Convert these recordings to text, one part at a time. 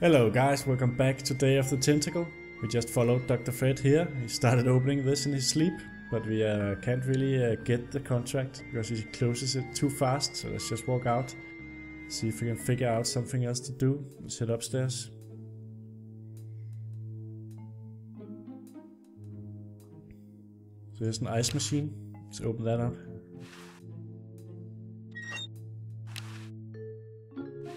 Hello guys, welcome back to Day of the Tentacle. We just followed Dr. Fred here. He started opening this in his sleep, but we uh, can't really uh, get the contract because he closes it too fast. So let's just walk out, see if we can figure out something else to do. Let's head upstairs. So here's an ice machine. Let's open that up.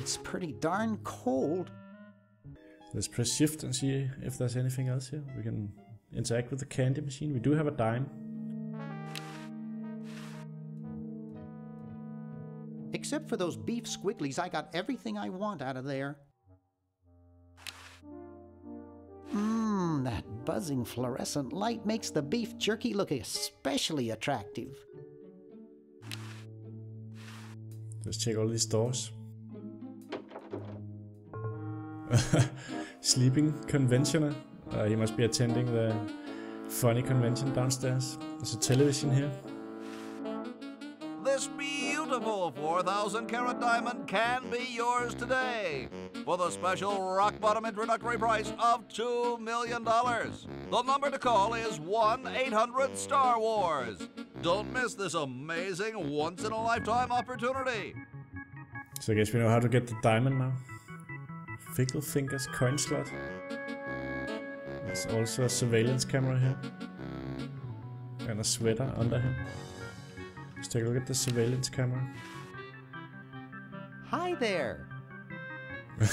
It's pretty darn cold. Let's press shift and see if there's anything else here. We can interact with the candy machine. We do have a dime. Except for those beef squigglies, I got everything I want out of there. Mmm, that buzzing fluorescent light makes the beef jerky look especially attractive. Let's check all these doors. Sleeping conventioner. Uh, he must be attending the funny convention downstairs. There's a television here. This beautiful 4,000 carat diamond can be yours today for the special rock bottom introductory price of $2 million. The number to call is 1 800 Star Wars. Don't miss this amazing once in a lifetime opportunity. So I guess we know how to get the diamond now. Fickle Fingers coin slot. There's also a surveillance camera here. And a sweater under him. Let's take a look at the surveillance camera. Hi there.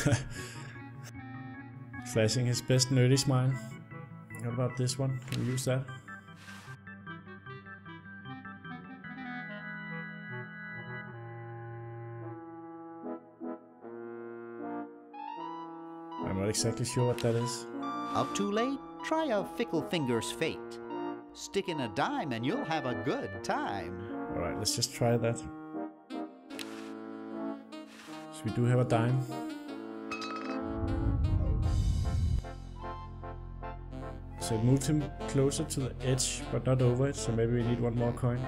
Flashing his best nerdy smile. What about this one? Can we use that? I'm not exactly sure what that is. Up too late? Try a Fickle Finger's fate. Stick in a dime and you'll have a good time. Alright, let's just try that. So we do have a dime. So it moved him closer to the edge, but not over it, so maybe we need one more coin.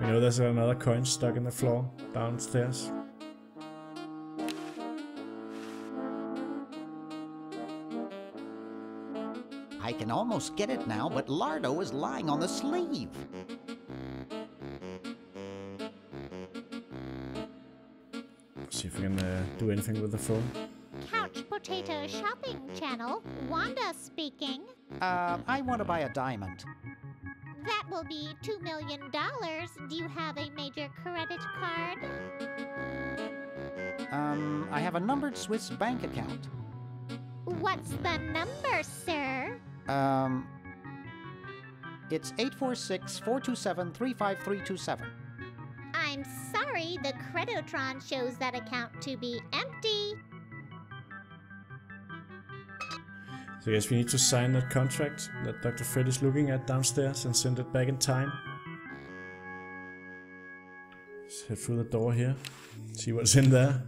We know there's another coin stuck in the floor downstairs. Can almost get it now, but Lardo is lying on the sleeve. See if we can uh, do anything with the phone. Couch Potato Shopping Channel, Wanda speaking. Uh, I want to buy a diamond. That will be $2 million. Do you have a major credit card? Um, I have a numbered Swiss bank account. What's the number, sir? Um, it's 846 427 35327. I'm sorry, the Credotron shows that account to be empty. So yes, we need to sign that contract that Dr. Fred is looking at downstairs and send it back in time. Let's head through the door here. See what's in there.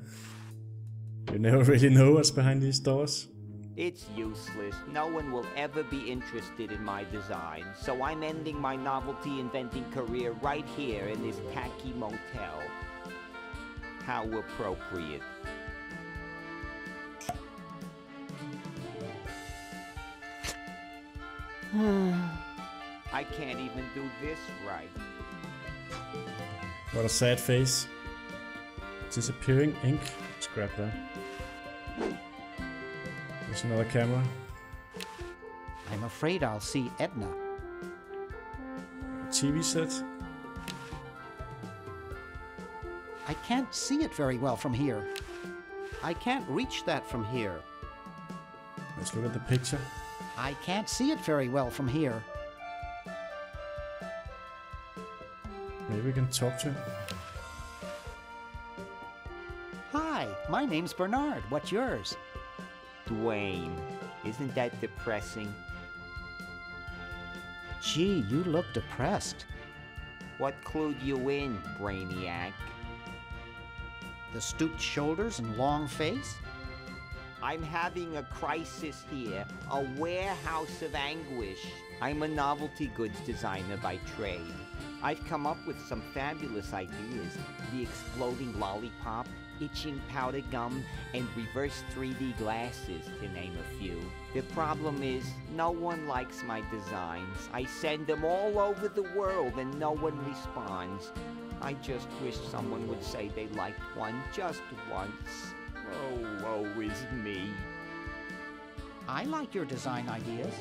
You never really know what's behind these doors. It's useless. No one will ever be interested in my design, so I'm ending my novelty inventing career right here in this tacky motel. How appropriate. I can't even do this right. What a sad face. Disappearing ink. Let's grab that. There's another camera. I'm afraid I'll see Edna. A TV set. I can't see it very well from here. I can't reach that from here. Let's look at the picture. I can't see it very well from here. Maybe we can talk to him. Hi, my name's Bernard. What's yours? Dwayne, isn't that depressing? Gee, you look depressed. What clued you in, Brainiac? The stooped shoulders and long face? I'm having a crisis here, a warehouse of anguish. I'm a novelty goods designer by trade. I've come up with some fabulous ideas. The exploding lollipop, itching powder gum, and reverse 3D glasses, to name a few. The problem is, no one likes my designs. I send them all over the world and no one responds. I just wish someone would say they liked one just once. Oh, woe is me. I like your design ideas.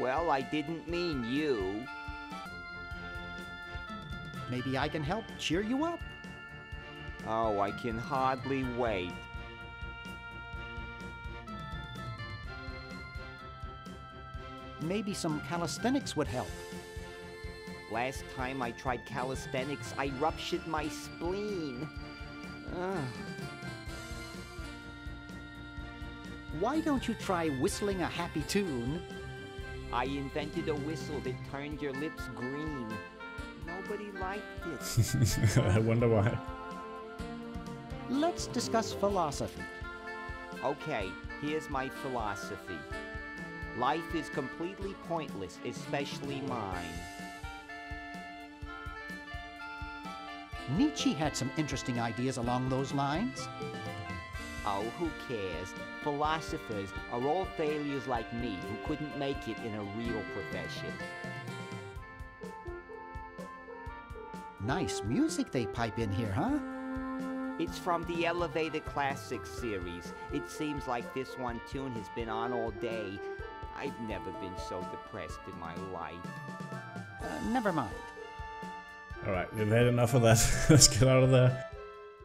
Well, I didn't mean you. Maybe I can help cheer you up. Oh, I can hardly wait. Maybe some calisthenics would help. Last time I tried calisthenics, I ruptured my spleen. Ugh. Why don't you try whistling a happy tune? I invented a whistle that turned your lips green. Nobody liked it. I wonder why. Let's discuss philosophy. Okay, here's my philosophy. Life is completely pointless, especially mine. Nietzsche had some interesting ideas along those lines. Oh, who cares? Philosophers are all failures like me who couldn't make it in a real profession. Nice music they pipe in here, huh? It's from the Elevated Classics series. It seems like this one tune has been on all day. I've never been so depressed in my life. Uh, never mind. Alright, we've had enough of that. Let's get out of there.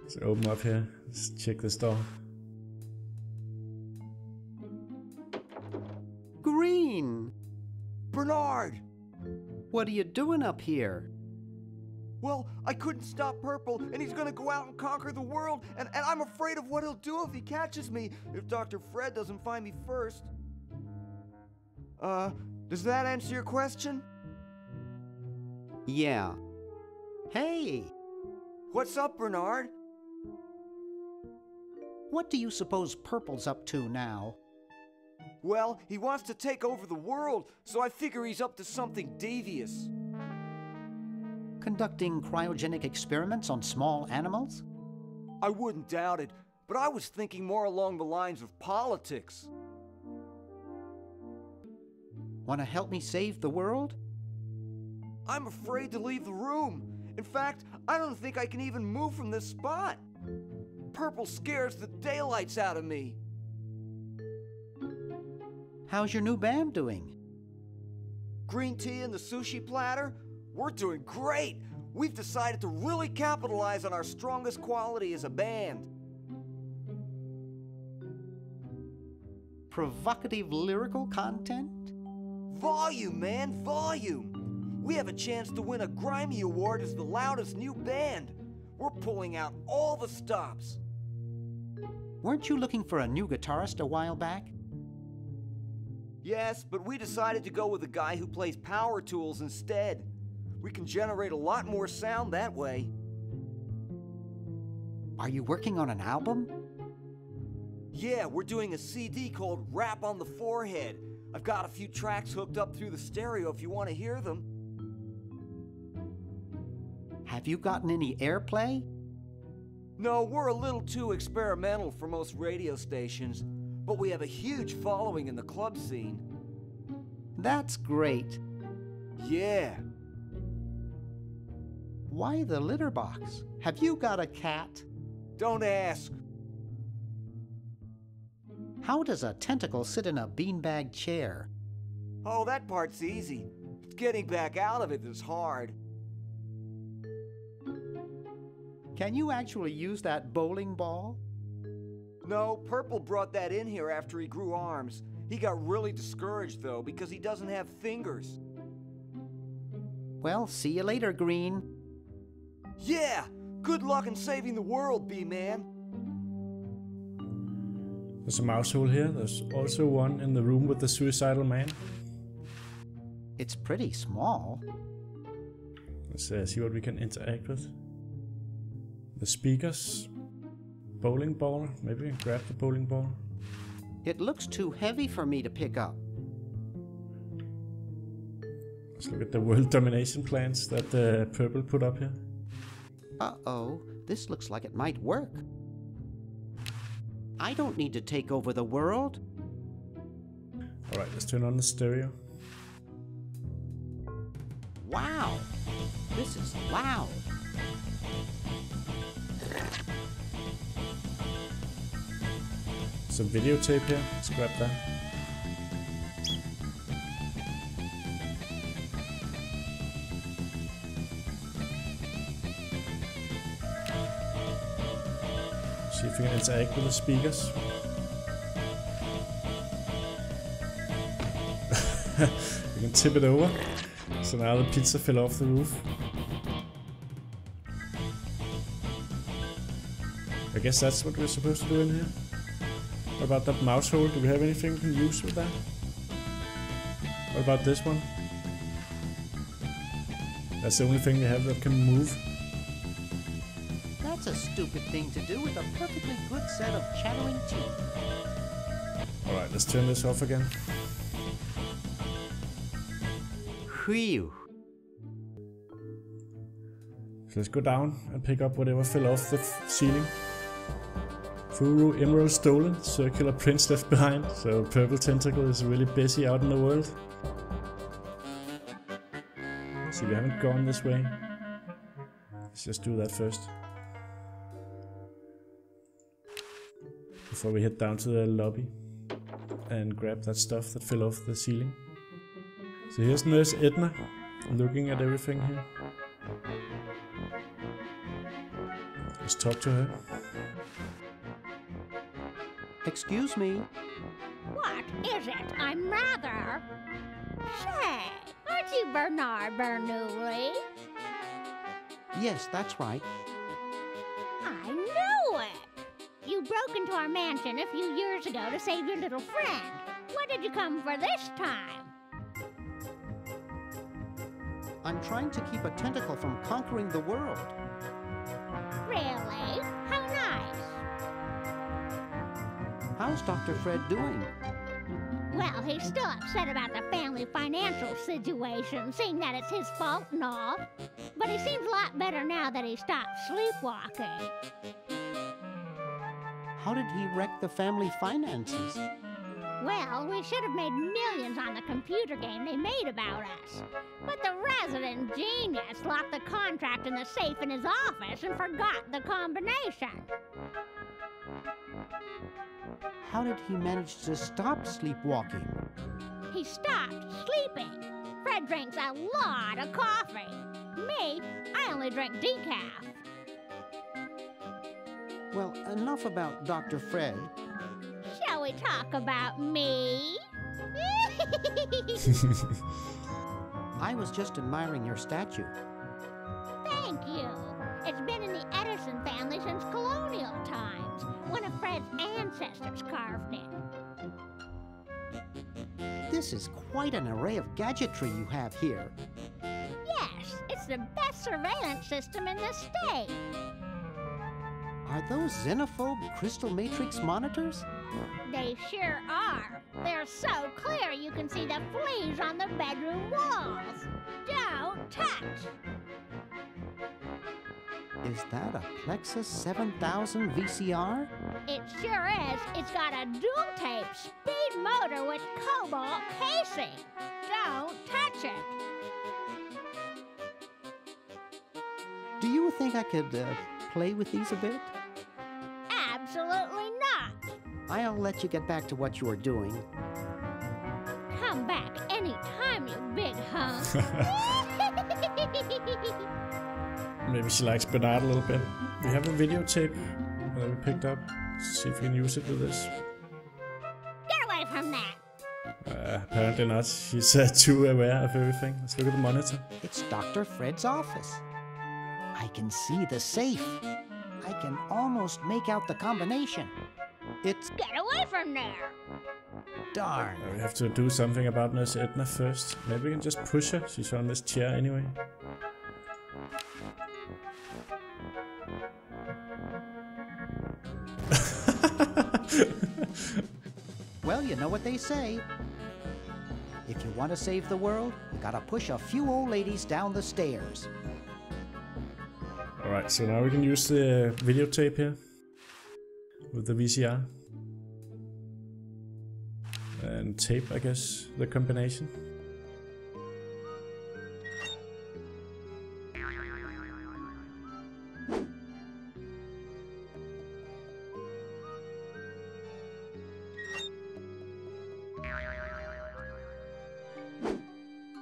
Let's open up here. Let's check this door. Green! Bernard! What are you doing up here? Well, I couldn't stop Purple, and he's gonna go out and conquer the world, and, and I'm afraid of what he'll do if he catches me, if Dr. Fred doesn't find me first. Uh, does that answer your question? Yeah. Hey! What's up, Bernard? What do you suppose Purple's up to now? Well, he wants to take over the world, so I figure he's up to something devious. Conducting cryogenic experiments on small animals? I wouldn't doubt it, but I was thinking more along the lines of politics. Want to help me save the world? I'm afraid to leave the room. In fact, I don't think I can even move from this spot. Purple scares the daylights out of me. How's your new band doing? Green tea and the sushi platter? We're doing great. We've decided to really capitalize on our strongest quality as a band. Provocative lyrical content? Volume, man, volume. We have a chance to win a Grimy Award as the loudest new band. We're pulling out all the stops. Weren't you looking for a new guitarist a while back? Yes, but we decided to go with a guy who plays power tools instead. We can generate a lot more sound that way. Are you working on an album? Yeah, we're doing a CD called Rap on the Forehead. I've got a few tracks hooked up through the stereo if you want to hear them. Have you gotten any airplay? No, we're a little too experimental for most radio stations, but we have a huge following in the club scene. That's great. Yeah. Why the litter box? Have you got a cat? Don't ask. How does a tentacle sit in a beanbag chair? Oh, that part's easy. Getting back out of it is hard. Can you actually use that bowling ball? No, Purple brought that in here after he grew arms. He got really discouraged, though, because he doesn't have fingers. Well, see you later, Green. Yeah! Good luck in saving the world, B-Man. There's a mouse hole here. There's also one in the room with the suicidal man. It's pretty small. Let's uh, see what we can interact with. The speakers. Bowling ball. Maybe we can grab the bowling ball. It looks too heavy for me to pick up. Let's look at the world domination plans that uh, Purple put up here. Uh oh, This looks like it might work. I don't need to take over the world. Alright, let's turn on the stereo. Wow, this is loud. Some videotape here. Let's grab that. We can interact with the speakers. we can tip it over. So now the pizza fell off the roof. I guess that's what we're supposed to do in here. What about that mouse hole? Do we have anything we can use with that? What about this one? That's the only thing we have that can move. Stupid thing to do with a perfectly good set of chattering teeth. Alright, let's turn this off again. Whew. So let's go down and pick up whatever fell off the ceiling. Furu emerald stolen, circular prints left behind. So purple tentacle is really busy out in the world. See, we haven't gone this way. Let's just do that first. Before we head down to the lobby and grab that stuff that fell off the ceiling. So here's Nurse Edna looking at everything here. Let's talk to her. Excuse me. What is it? I'm rather. Say, aren't you Bernard Bernoulli? Yes, that's right. Broke into our mansion a few years ago to save your little friend. What did you come for this time? I'm trying to keep a tentacle from conquering the world. Really? How nice. How's Dr. Fred doing? Well, he's still upset about the family financial situation, seeing that it's his fault and all. But he seems a lot better now that he stopped sleepwalking. How did he wreck the family finances? Well, we should have made millions on the computer game they made about us. But the resident genius locked the contract in the safe in his office and forgot the combination. How did he manage to stop sleepwalking? He stopped sleeping. Fred drinks a lot of coffee. Me, I only drink decaf. Well, enough about Dr. Fred. Shall we talk about me? I was just admiring your statue. Thank you. It's been in the Edison family since colonial times. One of Fred's ancestors carved it. This is quite an array of gadgetry you have here. Yes, it's the best surveillance system in the state. Are those xenophobe crystal matrix monitors? They sure are. They're so clear you can see the fleas on the bedroom walls. Don't touch. Is that a Plexus 7000 VCR? It sure is. It's got a dual tape speed motor with cobalt casing. Don't touch it. Do you think I could uh, play with these a bit? Absolutely not. I'll let you get back to what you are doing. Come back anytime, you big hunk. Maybe she likes Bernard a little bit. We have a videotape that we picked up. See if we can use it with this. Get away from that. Uh, apparently not. She's uh, too aware of everything. Let's look at the monitor. It's Dr. Fred's office. I can see the safe. I can almost make out the combination. It's Get away from there. darn. We have to do something about Nurse Edna first. Maybe we can just push her. She's on this chair anyway. Well, you know what they say. If you want to save the world, you gotta push a few old ladies down the stairs. Alright, so now we can use the videotape here with the VCR. And tape, I guess, the combination.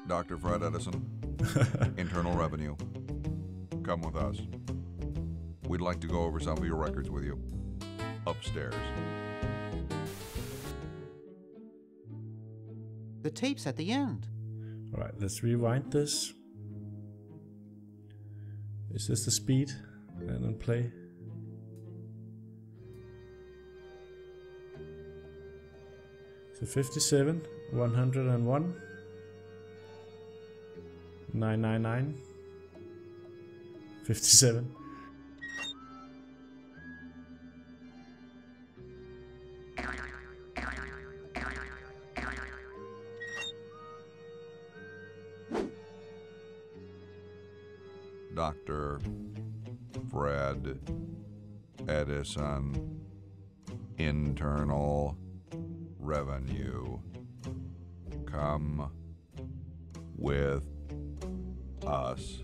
Dr. Fred Edison, Internal Revenue. Come with us. We'd like to go over some of your records with you. Upstairs. The tape's at the end. Alright, let's rewind this. Is this the speed? And then play. So 57, 101, 999, 57. Dr. Fred Edison, Internal Revenue. Come with us.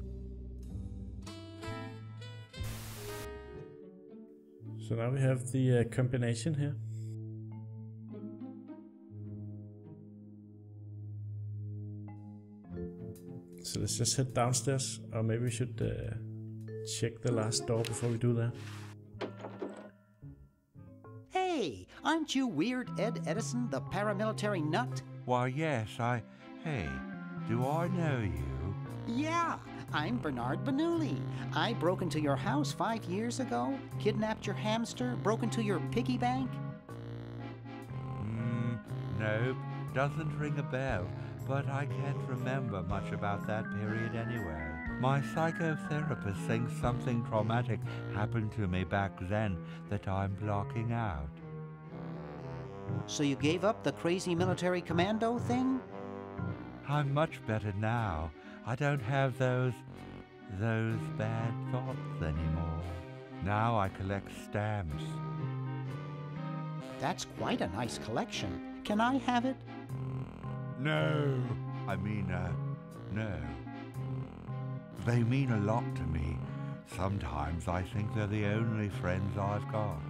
So now we have the uh, combination here. Let's just head downstairs, or maybe we should uh, check the last door before we do that. Hey, aren't you Weird Ed Edison, the paramilitary nut? Why, yes, I. Hey, do I know you? Yeah, I'm Bernard Bernoulli. I broke into your house five years ago, kidnapped your hamster, broke into your piggy bank. Hmm, nope, doesn't ring a bell, but I can't remember much about that period anyway. My psychotherapist thinks something traumatic happened to me back then that I'm blocking out. So you gave up the crazy military commando thing? I'm much better now. I don't have those. those bad thoughts anymore. Now I collect stamps. That's quite a nice collection. Can I have it? No. I mean, uh, no. They mean a lot to me. Sometimes I think they're the only friends I've got.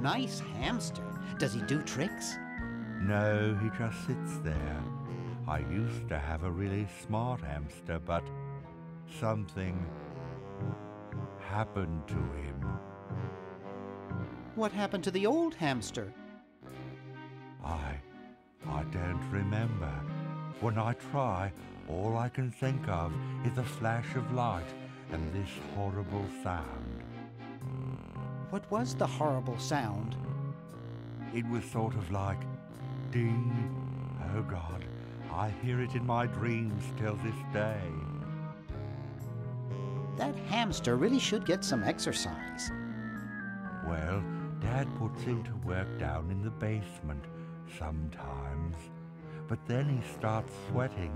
Nice hamster. Does he do tricks? No, he just sits there. I used to have a really smart hamster, but something happened to him. What happened to the old hamster? I. I don't remember. When I try, all I can think of is a flash of light and this horrible sound. What was the horrible sound? It was sort of like ding. Oh God, I hear it in my dreams till this day. That hamster really should get some exercise. Well, Dad puts him to work down in the basement sometimes. But then he starts sweating,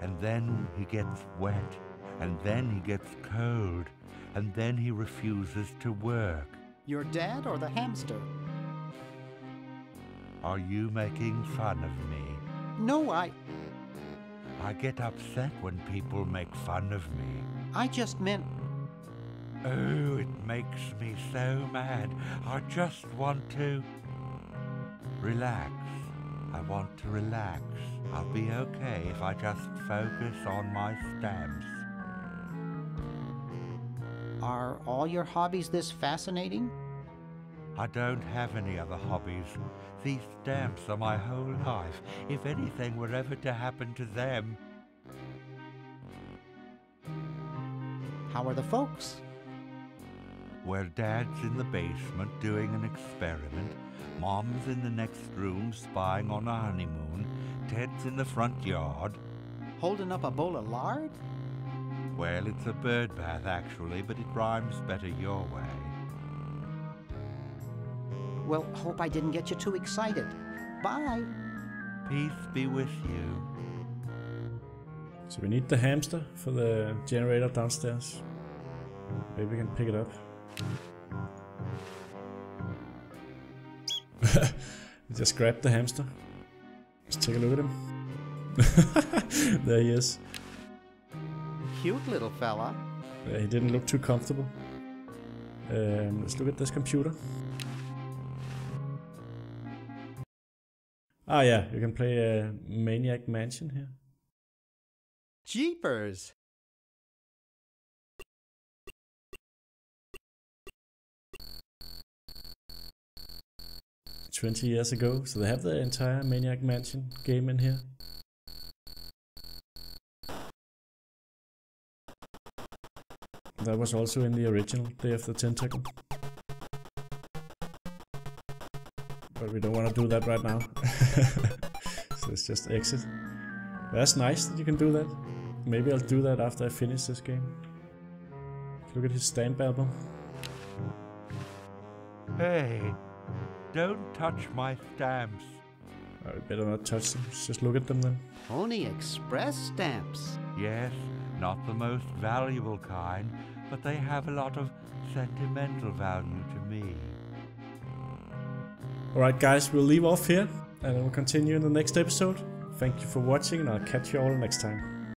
and then he gets wet, and then he gets cold, and then he refuses to work. Your dad or the hamster? Are you making fun of me? No, I. I get upset when people make fun of me. I just meant. Oh, it makes me so mad. I just want to relax. I want to relax. I'll be okay if I just focus on my stamps. Are all your hobbies this fascinating? I don't have any other hobbies. These stamps are my whole life. If anything were ever to happen to them, How are the folks? Well, Dad's in the basement doing an experiment. Mom's in the next room spying on a honeymoon. Ted's in the front yard. Holding up a bowl of lard? Well, it's a bird bath, actually, but it rhymes better your way. Well, hope I didn't get you too excited. Bye. Peace be with you. So we need the hamster for the generator downstairs. Maybe we can pick it up. Just grab the hamster. Let's take a look at him. there he is. Cute little fella. Yeah, he didn't look too comfortable. Um, let's look at this computer. Ah yeah, you can play a Maniac Mansion here. Jeepers! Twenty years ago, so they have the entire Maniac Mansion game in here. That was also in the original Day of the Tentacle. But we don't want to do that right now. so let's just exit. That's nice that you can do that. Maybe I'll do that after I finish this game. Look at his stamp album. Hey, don't touch my stamps. I better not touch them. Just look at them then. Pony Express stamps. Yes, not the most valuable kind, but they have a lot of sentimental value to me. Alright guys, we'll leave off here and we'll continue in the next episode. Thank you for watching and I'll catch you all next time.